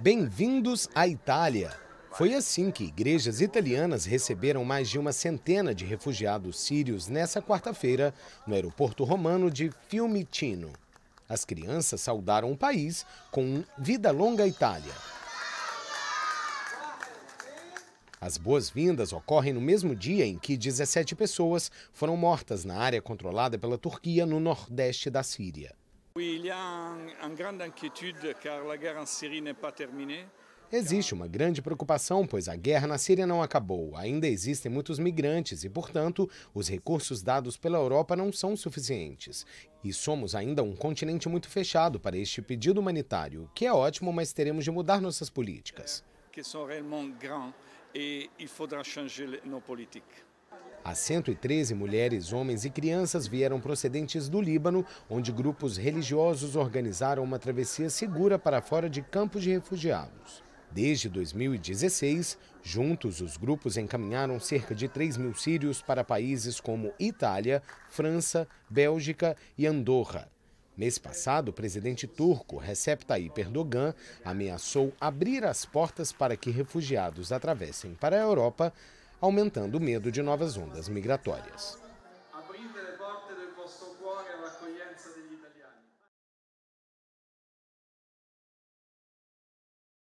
Bem-vindos à Itália. Foi assim que igrejas italianas receberam mais de uma centena de refugiados sírios nessa quarta-feira no aeroporto romano de Fiumicino. As crianças saudaram o país com Vida Longa Itália. As boas-vindas ocorrem no mesmo dia em que 17 pessoas foram mortas na área controlada pela Turquia no nordeste da Síria. Existe uma grande preocupação, pois a guerra na Síria não acabou. Ainda existem muitos migrantes e, portanto, os recursos dados pela Europa não são suficientes. E somos ainda um continente muito fechado para este pedido humanitário, que é ótimo, mas teremos de mudar nossas políticas. Que são realmente grandes e il faudra changer nos politiques. As 113 mulheres, homens e crianças vieram procedentes do Líbano, onde grupos religiosos organizaram uma travessia segura para fora de campos de refugiados. Desde 2016, juntos os grupos encaminharam cerca de 3 mil sírios para países como Itália, França, Bélgica e Andorra. Mês passado, o presidente turco Recep Tayyip Erdogan ameaçou abrir as portas para que refugiados atravessem para a Europa, aumentando o medo de novas ondas migratórias.